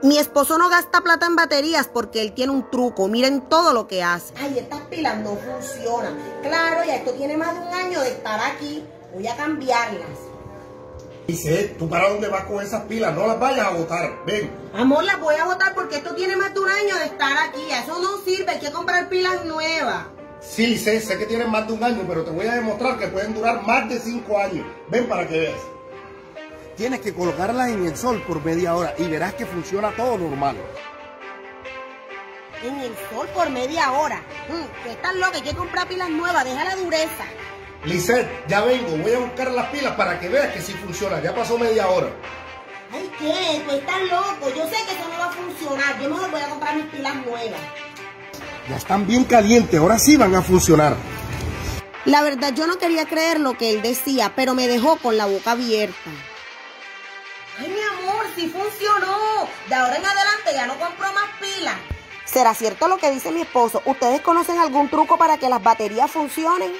Mi esposo no gasta plata en baterías porque él tiene un truco. Miren todo lo que hace. Ay, estas pilas no funcionan. Claro, ya esto tiene más de un año de estar aquí. Voy a cambiarlas. Dice, ¿tú para dónde vas con esas pilas? No las vayas a botar. Ven. Amor, las voy a botar porque esto tiene más de un año de estar aquí. Eso no sirve, hay que comprar pilas nuevas. Sí, sé, sé que tienen más de un año, pero te voy a demostrar que pueden durar más de cinco años. Ven para que veas. Tienes que colocarlas en el sol por media hora y verás que funciona todo normal. En el sol por media hora. Mm, que estás loca, hay que comprar pilas nuevas, deja la dureza. Lisette, ya vengo, voy a buscar las pilas para que veas que sí funciona. Ya pasó media hora. Ay, ¿qué? Tú estás loco. Yo sé que eso no va a funcionar. Yo mejor voy a comprar mis pilas nuevas. Ya están bien calientes, ahora sí van a funcionar. La verdad, yo no quería creer lo que él decía, pero me dejó con la boca abierta. Sí funcionó. De ahora en adelante ya no compro más pilas. ¿Será cierto lo que dice mi esposo? ¿Ustedes conocen algún truco para que las baterías funcionen?